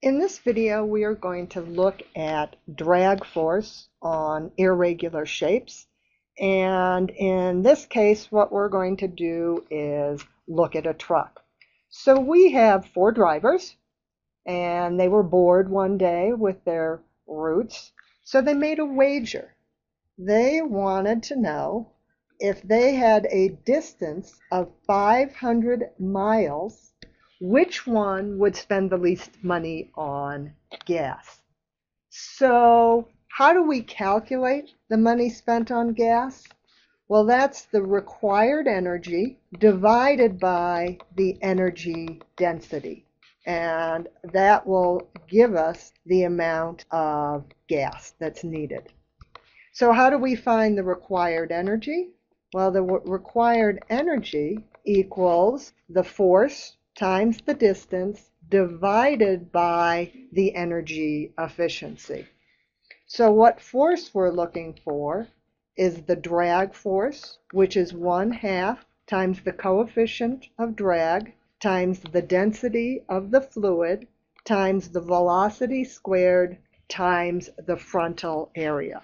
In this video, we are going to look at drag force on irregular shapes. And in this case, what we're going to do is look at a truck. So we have four drivers, and they were bored one day with their routes. So they made a wager. They wanted to know if they had a distance of 500 miles which one would spend the least money on gas. So how do we calculate the money spent on gas? Well, that's the required energy divided by the energy density. And that will give us the amount of gas that's needed. So how do we find the required energy? Well, the required energy equals the force times the distance divided by the energy efficiency. So what force we're looking for is the drag force, which is 1 half times the coefficient of drag times the density of the fluid times the velocity squared times the frontal area.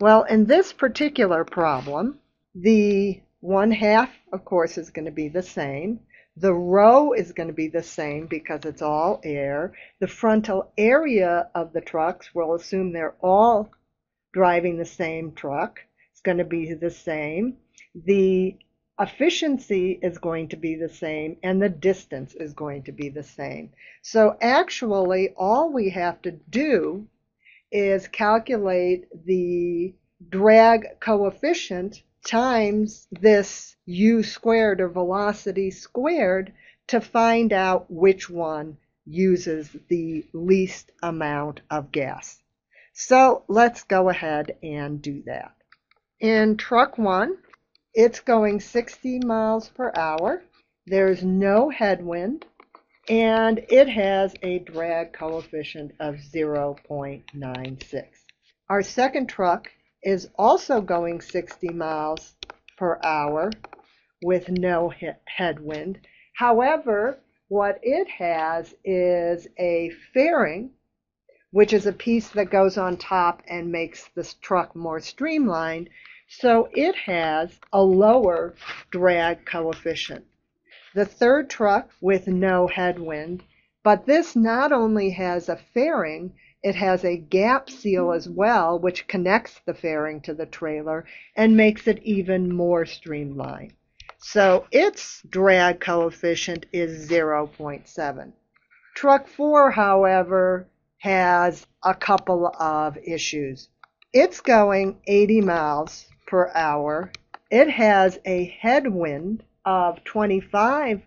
Well, in this particular problem, the 1 half, of course, is going to be the same. The rho is going to be the same because it's all air. The frontal area of the trucks, we'll assume they're all driving the same truck. It's going to be the same. The efficiency is going to be the same and the distance is going to be the same. So actually all we have to do is calculate the drag coefficient times this u squared or velocity squared to find out which one uses the least amount of gas. So let's go ahead and do that. In truck one, it's going 60 miles per hour. There's no headwind and it has a drag coefficient of 0.96. Our second truck is also going 60 miles per hour with no headwind. However, what it has is a fairing, which is a piece that goes on top and makes this truck more streamlined. So it has a lower drag coefficient. The third truck with no headwind, but this not only has a fairing, it has a gap seal as well, which connects the fairing to the trailer and makes it even more streamlined. So its drag coefficient is 0.7. Truck 4, however, has a couple of issues. It's going 80 miles per hour. It has a headwind of 25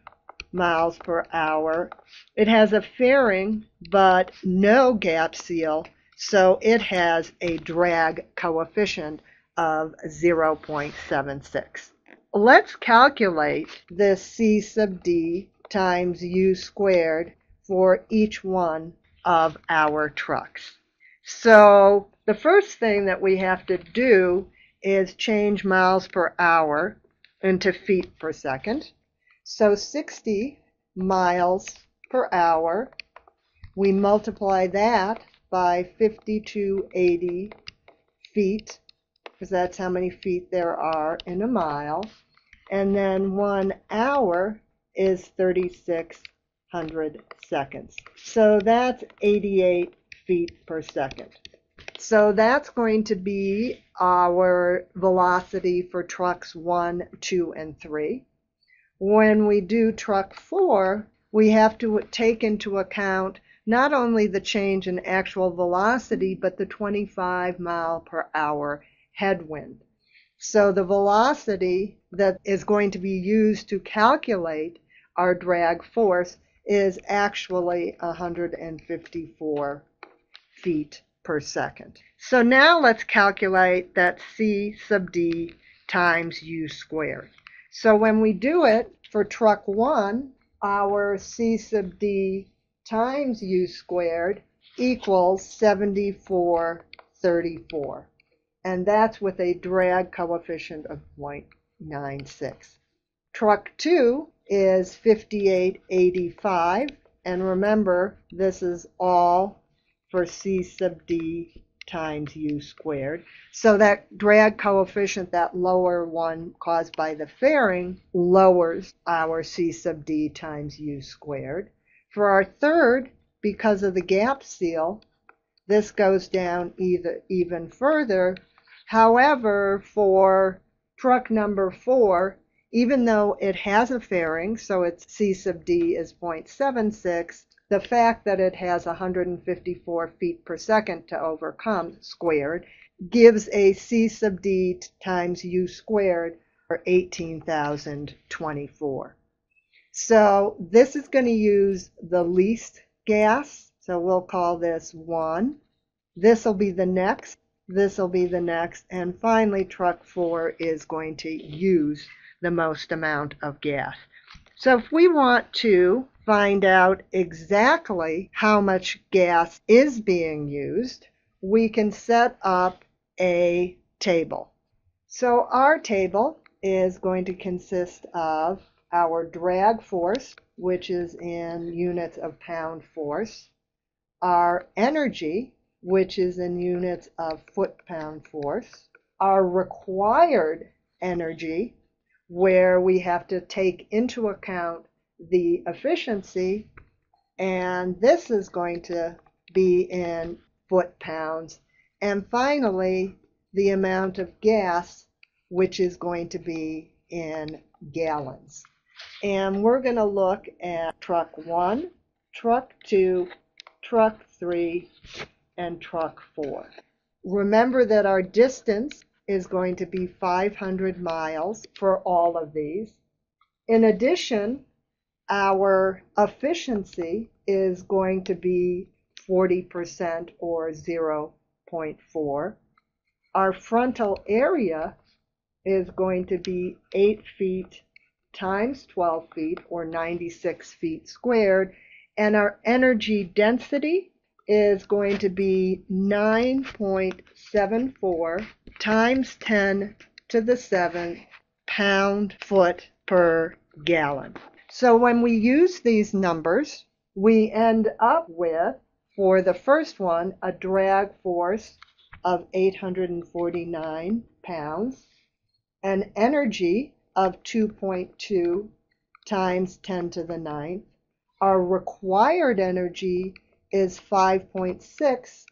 miles per hour. It has a fairing, but no gap seal, so it has a drag coefficient of 0.76. Let's calculate this C sub D times U squared for each one of our trucks. So the first thing that we have to do is change miles per hour into feet per second. So 60 miles per hour, we multiply that by 5280 feet, because that's how many feet there are in a mile. And then one hour is 3600 seconds. So that's 88 feet per second. So that's going to be our velocity for trucks 1, 2, and 3 when we do truck four, we have to take into account not only the change in actual velocity, but the 25 mile per hour headwind. So the velocity that is going to be used to calculate our drag force is actually 154 feet per second. So now let's calculate that C sub D times U squared. So when we do it for truck one, our C sub D times U squared equals 7434. And that's with a drag coefficient of 0.96. Truck 2 is 5885 And remember, this is all for C sub D times U squared. So that drag coefficient, that lower one caused by the fairing, lowers our C sub D times U squared. For our third, because of the gap seal, this goes down either, even further. However, for truck number four, even though it has a fairing, so its C sub D is 0.76, the fact that it has 154 feet per second to overcome squared gives a C sub D times U squared or 18,024. So this is going to use the least gas. So we'll call this 1. This will be the next. This will be the next. And finally, truck 4 is going to use the most amount of gas. So if we want to find out exactly how much gas is being used, we can set up a table. So our table is going to consist of our drag force, which is in units of pound force, our energy, which is in units of foot-pound force, our required energy, where we have to take into account the efficiency, and this is going to be in foot pounds. And finally, the amount of gas, which is going to be in gallons. And we're going to look at truck one, truck two, truck three, and truck four. Remember that our distance is going to be 500 miles for all of these. In addition, our efficiency is going to be 40% or 0.4. Our frontal area is going to be 8 feet times 12 feet or 96 feet squared. And our energy density is going to be 9.74 times 10 to the 7th pound foot per gallon. So when we use these numbers, we end up with, for the first one, a drag force of 849 pounds, an energy of 2.2 times 10 to the ninth. Our required energy is 5.6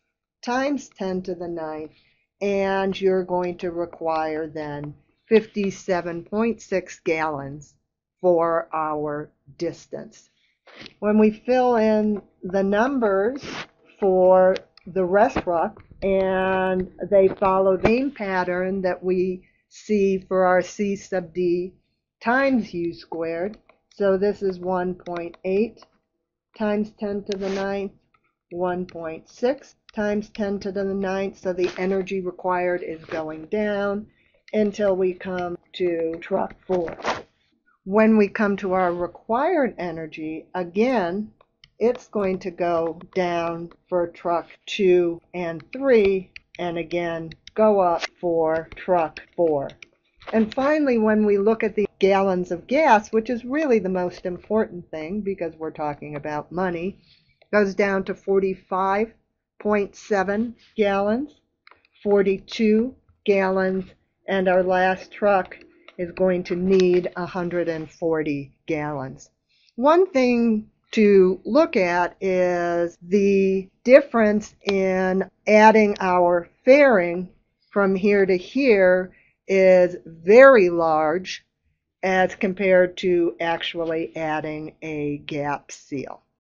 times 10 to the ninth, and you're going to require then 57.6 gallons for our distance. When we fill in the numbers for the rest truck and they follow the same pattern that we see for our C sub D times U squared. So this is 1.8 times 10 to the ninth, 1.6 times 10 to the ninth. So the energy required is going down until we come to truck 4. When we come to our required energy, again, it's going to go down for truck 2 and 3, and again, go up for truck 4. And finally, when we look at the gallons of gas, which is really the most important thing because we're talking about money, goes down to 45.7 gallons, 42 gallons, and our last truck is going to need 140 gallons. One thing to look at is the difference in adding our fairing from here to here is very large as compared to actually adding a gap seal.